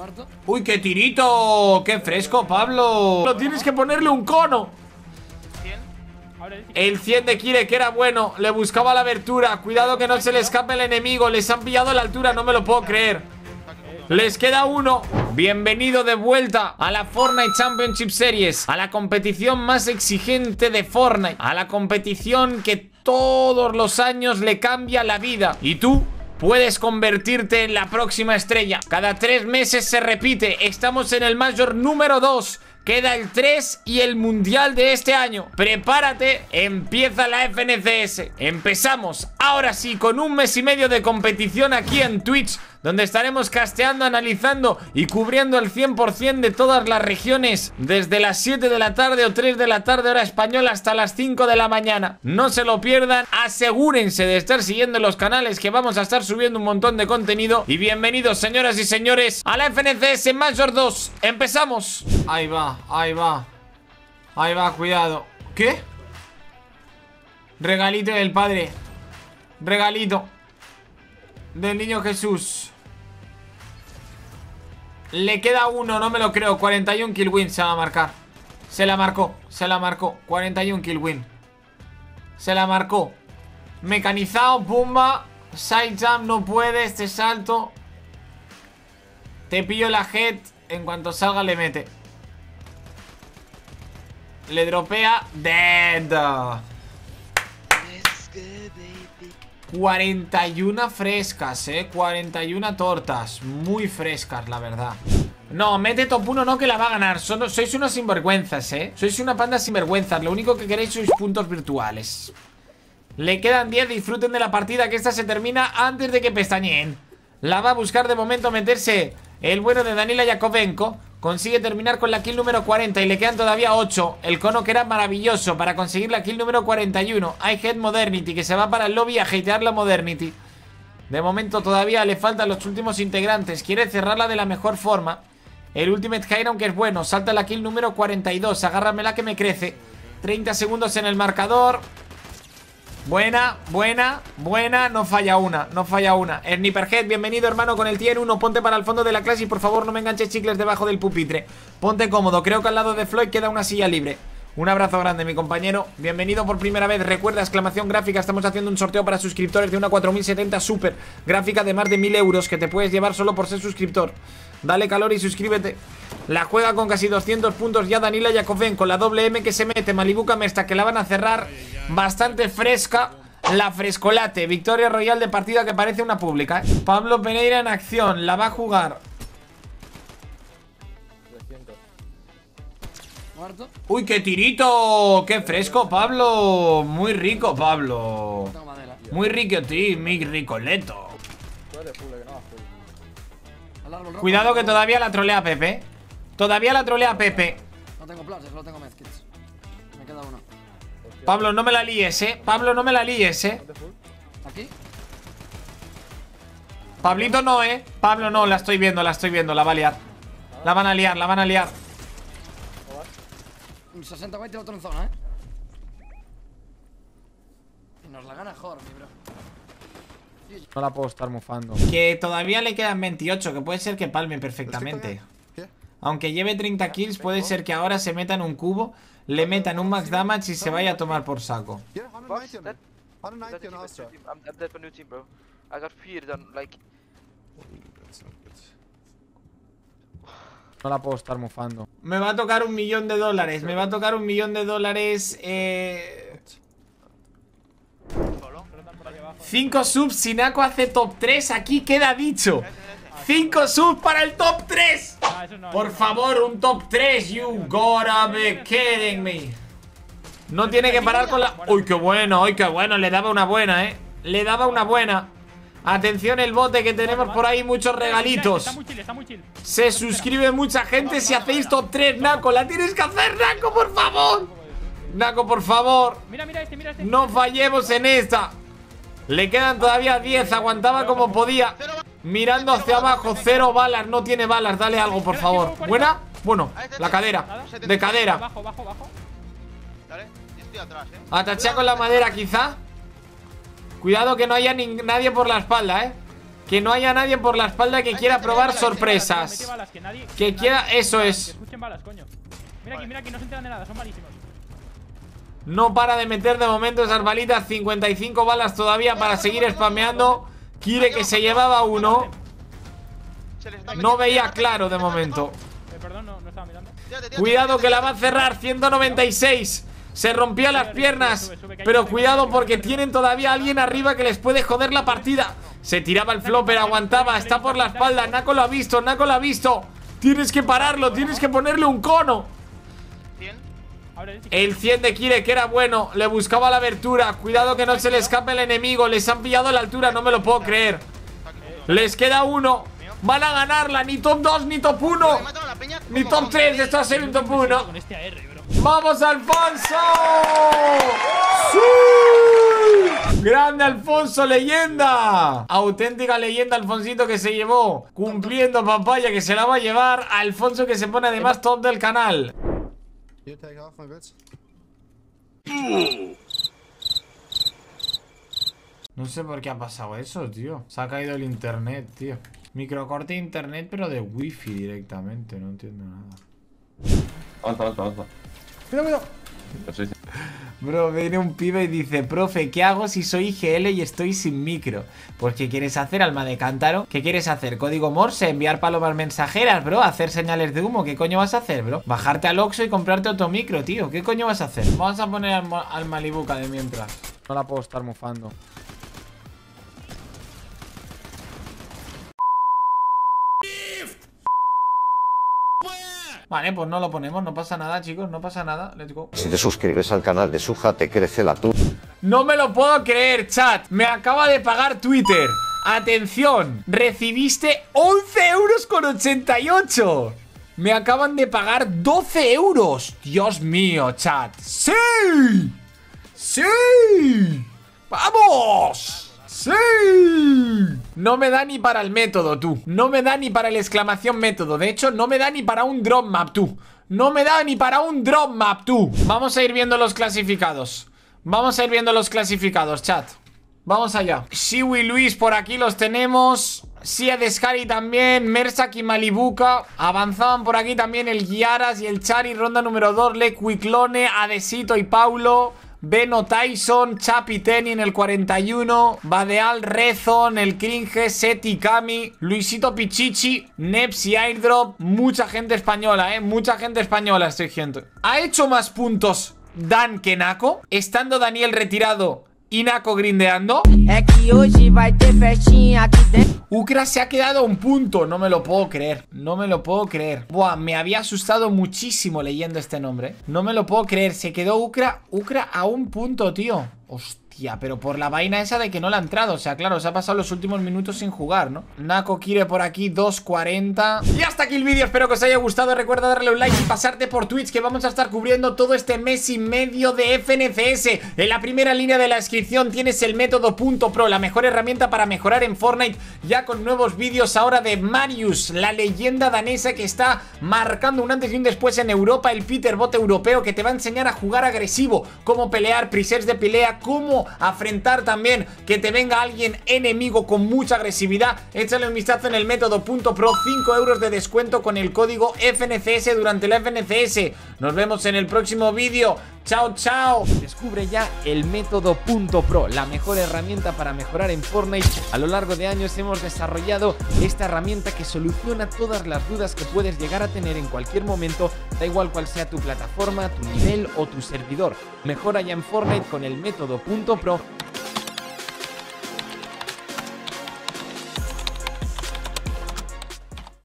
Muerto. Uy, qué tirito. Qué fresco, Pablo. Lo tienes que ponerle un cono. El 100 de Kire, que era bueno. Le buscaba la abertura. Cuidado que no se le escape el enemigo. Les han pillado la altura, no me lo puedo creer. Les queda uno. Bienvenido de vuelta a la Fortnite Championship Series. A la competición más exigente de Fortnite. A la competición que todos los años le cambia la vida. ¿Y tú? Puedes convertirte en la próxima estrella. Cada tres meses se repite. Estamos en el Major número 2. Queda el 3 y el Mundial de este año. Prepárate, empieza la FNCS. Empezamos, ahora sí, con un mes y medio de competición aquí en Twitch donde estaremos casteando, analizando y cubriendo el 100% de todas las regiones desde las 7 de la tarde o 3 de la tarde hora española hasta las 5 de la mañana. No se lo pierdan, asegúrense de estar siguiendo los canales que vamos a estar subiendo un montón de contenido y bienvenidos señoras y señores a la FNCS Major 2. ¡Empezamos! Ahí va, ahí va. Ahí va, cuidado. ¿Qué? Regalito del padre. Regalito. Del niño Jesús. Le queda uno, no me lo creo. 41 kill win se va a marcar. Se la marcó, se la marcó. 41 kill win. Se la marcó. Mecanizado, pumba. Side jump, no puede este salto. Te pillo la head. En cuanto salga le mete. Le dropea Dead 41 frescas, eh 41 tortas Muy frescas, la verdad. No, mete top 1 no que la va a ganar. Sois unos sinvergüenzas, eh. Sois una panda sinvergüenzas. Lo único que queréis sois puntos virtuales. Le quedan 10, disfruten de la partida Que esta se termina antes de que pestañeen. La va a buscar de momento meterse El bueno de Danila Yakovenko Consigue terminar con la kill número 40 y le quedan todavía 8 El cono que era maravilloso para conseguir la kill número 41 Hay Head Modernity que se va para el lobby a hatear la Modernity. De momento todavía le faltan los últimos integrantes. Quiere cerrarla de la mejor forma. El Ultimate High aunque es bueno Salta la kill número 42 Agárramela que me crece. 30 segundos en el marcador Buena, buena, buena No falla una, no falla una Sniperhead, bienvenido hermano con el tier 1 Ponte para el fondo de la clase y por favor no me enganches chicles debajo del pupitre Ponte cómodo, creo que al lado de Floyd queda una silla libre un abrazo grande, mi compañero. Bienvenido por primera vez. Recuerda, exclamación gráfica. Estamos haciendo un sorteo para suscriptores de una 4070 Super. Gráfica de más de 1000 euros que te puedes llevar solo por ser suscriptor. Dale calor y suscríbete. La juega con casi 200 puntos ya Danila Yakoven con la doble M que se mete. Malibu esta que la van a cerrar bastante fresca. La frescolate, victoria royal de partida que parece una pública ¿eh? Pablo Pereira en acción, la va a jugar. Uy, qué tirito Qué fresco, Pablo. Muy rico, Pablo. Muy rico, tío, muy ricoleto Cuidado que todavía la trolea Pepe Todavía la trolea Pepe. No tengo plan, solo tengo medkits Me queda uno. Pablo, no me la líes, eh. Pablo, no me la líes, eh. ¿Aquí? Pablito no, eh. Pablo no, la estoy viendo, la estoy viendo La va a liar. La van a liar, la van a liar. 60 20 otro en zona, eh. Y nos la gana Jorge, bro. No la puedo estar mufando. Que todavía le quedan 28 Que puede ser que palme perfectamente Aunque lleve 30 kills Puede ser que ahora se meta en un cubo Le metan un max damage y se vaya a tomar por saco. No la puedo estar mufando. Me va a tocar un millón de dólares Me va a tocar un millón de dólares Eh... 5 subs, Sinaco hace top 3 Aquí queda dicho 5 subs para el top 3 Por favor, un top 3 You gotta be kidding me. No tiene que parar con la... Uy, qué bueno, uy, qué bueno Le daba una buena, eh. Le daba una buena. Atención el bote que tenemos por ahí Muchos regalitos. Se suscribe mucha gente si hacéis top 3 Naco, la tienes que hacer, Naco, por favor. Naco, por favor. Este, No este. fallemos en esta. Le quedan todavía 10, aguantaba como podía Mirando hacia abajo, cero balas No tiene balas, dale algo por favor. ¿Buena? Bueno, la cadera De cadera. Atachea con la madera quizá. Cuidado que no haya nadie por la espalda, eh. Que no haya nadie por la espalda que quiera probar sorpresas. que quiera- eso es. escuchen balas, coño. Mira aquí, mira aquí, no se enteran de nada, son malísimos. No para de meter de momento esas balitas 55 balas todavía para seguir spameando Kire que se llevaba uno. No veía claro de momento. Eh, Cuidado que la va a cerrar 196 Se rompió las piernas Pero cuidado porque tienen todavía alguien arriba que les puede joder la partida. Se tiraba el flopper, aguantaba Está por la espalda, Nako lo ha visto, Nako lo ha visto. Tienes que pararlo, tienes que ponerle un cono. 100. Abre el El 100 de Kire que era bueno Le buscaba la abertura Cuidado que no se le escape el enemigo Les han pillado la altura, no me lo puedo creer Les queda uno Van a ganarla, ni top 2 ni top 1 Me mataron a la peña. Ni top 3, esto va a ser un top 1 con este. ¡Vamos, Alfonso! ¡Sí! ¡Grande Alfonso, leyenda! Auténtica leyenda, Alfonsito, que se llevó Cumpliendo papaya, que se la va a llevar Alfonso, que se pone además top del canal You take off, my bits. No sé por qué ha pasado eso, tío Se ha caído el internet, tío Microcorte de internet, pero de wifi directamente No entiendo nada Avanza, avanza, avanza. Cuidado, cuidado. Bro, viene un pibe y dice Profe, ¿qué hago si soy IGL y estoy sin micro? Pues ¿qué quieres hacer, alma de cántaro? ¿Qué quieres hacer? ¿Código Morse? ¿Enviar palomas mensajeras, bro? ¿Hacer señales de humo? ¿Qué coño vas a hacer, bro? Bajarte al Oxxo y comprarte otro micro, tío ¿Qué coño vas a hacer? Vamos a poner al, Malibuca de mientras No la puedo estar mufando Vale, pues no lo ponemos, no pasa nada, chicos, no pasa nada Let's go Si te suscribes al canal de Suja, te crece la tu. No me lo puedo creer, chat. Me acaba de pagar Twitter. Atención, recibiste 11 euros con 88. Me acaban de pagar 12 euros. Dios mío, chat. ¡Sí! ¡Sí! ¡Vamos! ¡Sí! No me da ni para el método, tú. No me da ni para el exclamación método. De hecho, no me da ni para un drop map, tú. No me da ni para un drop map, tú. Vamos a ir viendo los clasificados. Vamos a ir viendo los clasificados, chat. Vamos allá. Shiwi Luis por aquí los tenemos. Sia Descari también. Mersak y Malibuca. Avanzaban por aquí también el Guiaras y el Chari. Ronda número 2. Le Quiclone, Adesito y Paulo. Beno Tyson, Chapi Teni en el 41, Badeal Rezon, el Cringe, Seti Kami, Luisito Pichichi, Neps y Airdrop. Mucha gente española, eh. Mucha gente española, estoy gente. ¿Ha hecho más puntos Dan que Nako? Estando Daniel retirado y Nako grindeando. Dentro. Ukra se ha quedado a un punto, no me lo puedo creer, no me lo puedo creer. Buah, me había asustado muchísimo leyendo este nombre. No me lo puedo creer, se quedó Ukra, Ukra a un punto, tío. Hostia, pero por la vaina esa de que no le ha entrado. O sea, claro, se ha pasado los últimos minutos sin jugar, ¿no? Nako Kire por aquí, 2.40. Y hasta aquí el vídeo, espero que os haya gustado. Recuerda darle un like y pasarte por Twitch, que vamos a estar cubriendo todo este mes y medio de FNCS. En la primera línea de la descripción tienes el método punto .pro, la mejor herramienta para mejorar en Fortnite, ya con nuevos vídeos ahora de Marius, la leyenda danesa que está marcando un antes y un después en Europa, el Peter Bot europeo que te va a enseñar a jugar agresivo, cómo pelear, presets de pelea, cómo afrontar también que te venga alguien enemigo con mucha agresividad. Échale un vistazo en el método .pro, 5 euros de descuento con el código FNCS durante la FNCS. Nos vemos en el próximo vídeo. Chao, chao. Descubre ya el método Punto Pro, la mejor herramienta para mejorar en Fortnite. A lo largo de años hemos desarrollado esta herramienta que soluciona todas las dudas que puedes llegar a tener en cualquier momento, da igual cual sea tu plataforma, tu nivel o tu servidor. Mejora ya en Fortnite con el método Punto Pro